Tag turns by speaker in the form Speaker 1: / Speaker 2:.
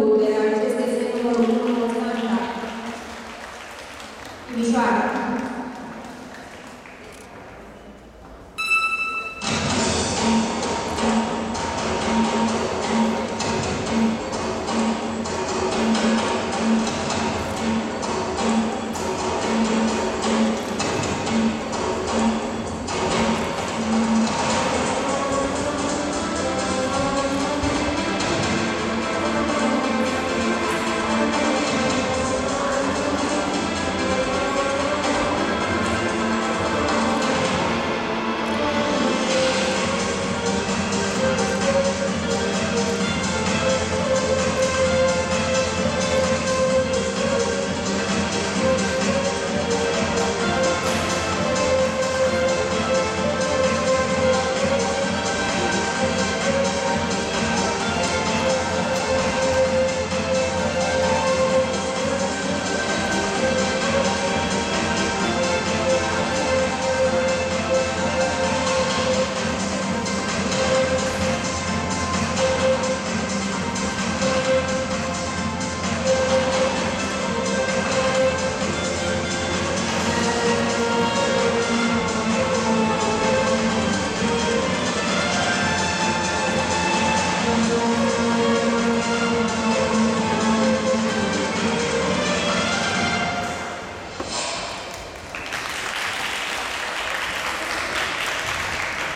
Speaker 1: de la que.